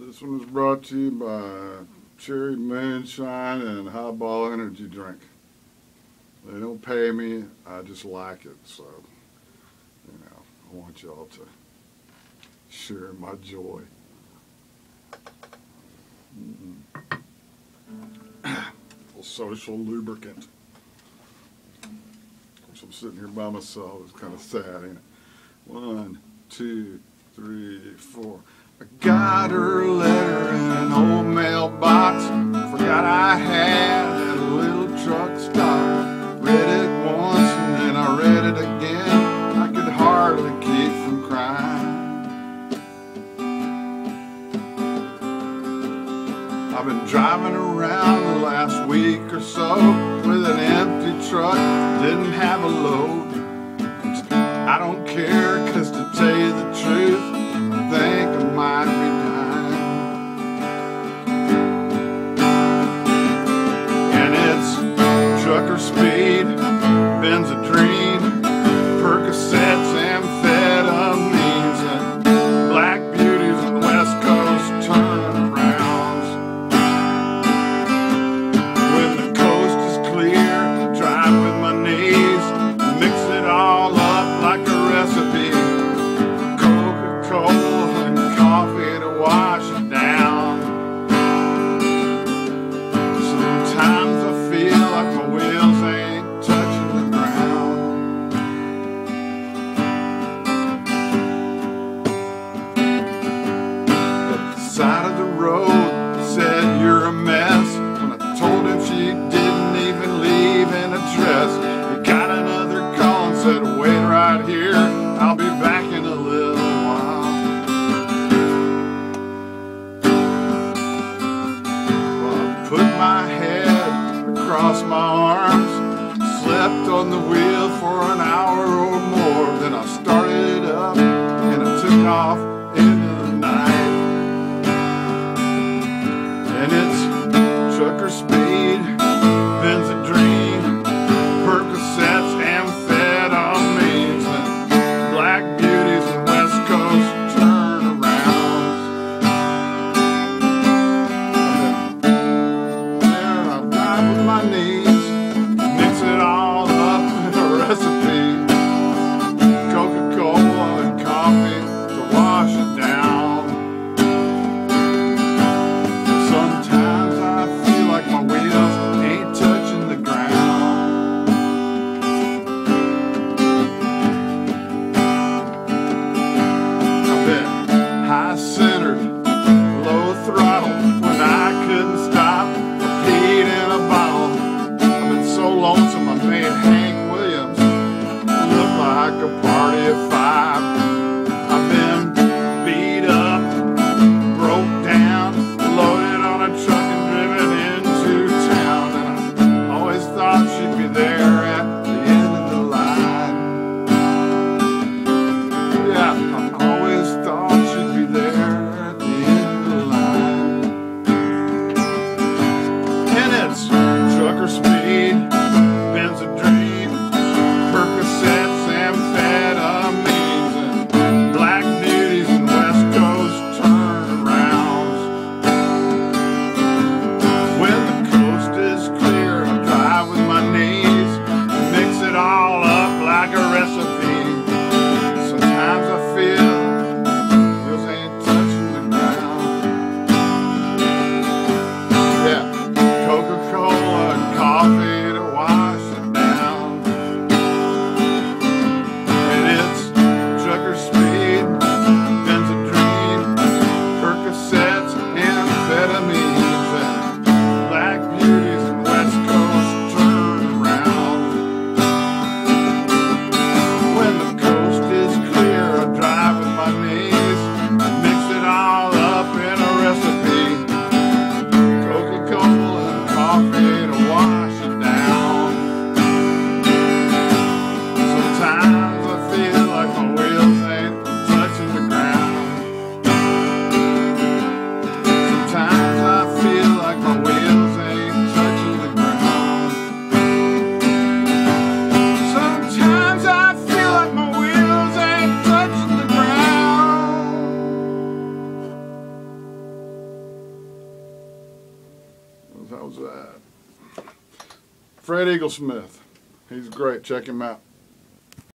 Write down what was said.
This one is brought to you by Cherry Moonshine and Highball Energy Drink. They don't pay me, I just like it, so, you know, I want y'all to share my joy. Mm. social lubricant. Of course, I'm sitting here by myself. It's kind of sad, ain't it? One, two, three, four. I got her letter in an old mailbox. Forgot I had at a little truck stop. Read it once and then I read it again. I could hardly keep from crying. I've been driving around the last week or so with an empty truck, didn't have a load. I don't care, cause to tell you Percocets, the road said you're a mess. When I told him she didn't even leave an address, he got another call and said, wait right here. I'll be back in a little while. Well, I put my head across my arms, slept on the wheel for an hour or more. Then I started up and I took off trucker speed, Benzedrine, Percocets, amphetamines, and black beauties and West Coast turnarounds. There I dive with my knees, How's that? Fred Eaglesmith. He's great. Check him out.